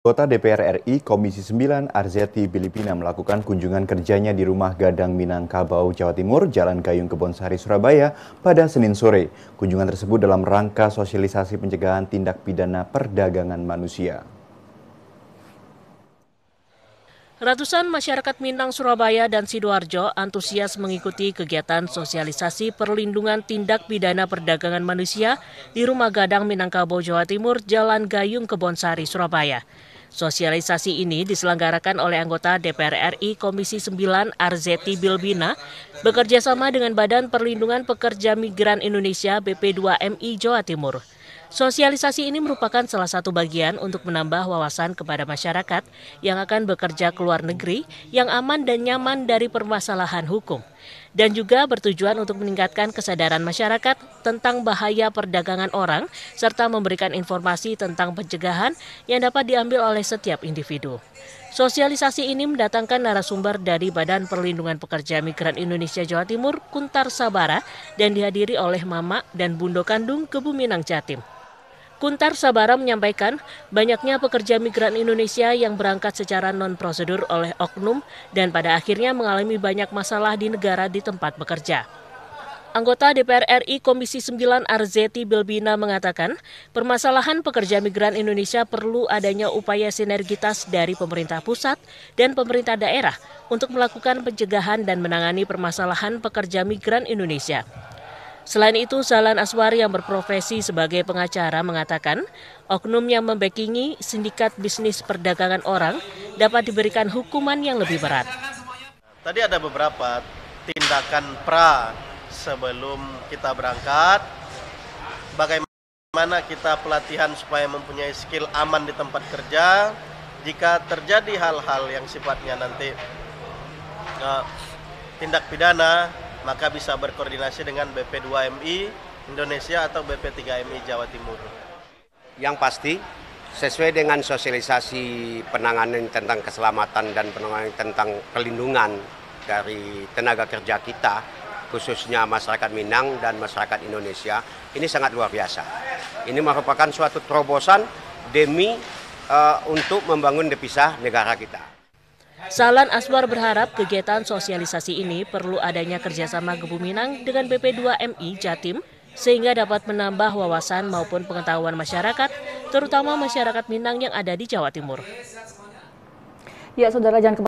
Anggota DPR RI Komisi 9 Arzeti Bilipina melakukan kunjungan kerjanya di rumah Gadang Minangkabau, Jawa Timur, Jalan Gayung Kebonsari, Surabaya pada Senin sore. Kunjungan tersebut dalam rangka sosialisasi pencegahan tindak pidana perdagangan manusia. Ratusan masyarakat Minang, Surabaya, dan Sidoarjo antusias mengikuti kegiatan sosialisasi perlindungan tindak pidana perdagangan manusia di Rumah Gadang Minangkabau, Jawa Timur, Jalan Gayung Kebonsari, Surabaya. Sosialisasi ini diselenggarakan oleh anggota DPR RI Komisi 9 Arzeti Bilbina bekerja sama dengan Badan Perlindungan Pekerja Migran Indonesia BP2MI Jawa Timur. Sosialisasi ini merupakan salah satu bagian untuk menambah wawasan kepada masyarakat yang akan bekerja ke luar negeri yang aman dan nyaman dari permasalahan hukum. Dan juga bertujuan untuk meningkatkan kesadaran masyarakat tentang bahaya perdagangan orang serta memberikan informasi tentang pencegahan yang dapat diambil oleh setiap individu. Sosialisasi ini mendatangkan narasumber dari Badan Perlindungan Pekerja Migran Indonesia Jawa Timur, Kuntar Sabara, dan dihadiri oleh Mama dan Bundo Kandung Kebuminang Jatim. Kuntar Sabara menyampaikan banyaknya pekerja migran Indonesia yang berangkat secara non-prosedur oleh oknum dan pada akhirnya mengalami banyak masalah di negara di tempat bekerja. Anggota DPR RI Komisi 9 Arzeti Bilbina mengatakan, permasalahan pekerja migran Indonesia perlu adanya upaya sinergitas dari pemerintah pusat dan pemerintah daerah untuk melakukan pencegahan dan menangani permasalahan pekerja migran Indonesia. Selain itu, Zalan Aswari yang berprofesi sebagai pengacara mengatakan, oknum yang membekingi sindikat bisnis perdagangan orang dapat diberikan hukuman yang lebih berat. Tadi ada beberapa tindakan pra sebelum kita berangkat, bagaimana kita pelatihan supaya mempunyai skill aman di tempat kerja, jika terjadi hal-hal yang sifatnya nanti uh, tindak pidana maka bisa berkoordinasi dengan BP2MI Indonesia atau BP3MI Jawa Timur. Yang pasti sesuai dengan sosialisasi penanganan tentang keselamatan dan penanganan tentang pelindungan dari tenaga kerja kita khususnya masyarakat Minang dan masyarakat Indonesia ini sangat luar biasa. Ini merupakan suatu terobosan demi uh, untuk membangun devisa negara kita. Salan Aswar berharap kegiatan sosialisasi ini perlu adanya kerjasama Gebu Minang dengan BP2MI Jatim sehingga dapat menambah wawasan maupun pengetahuan masyarakat, terutama masyarakat Minang yang ada di Jawa Timur. Ya, saudara jangan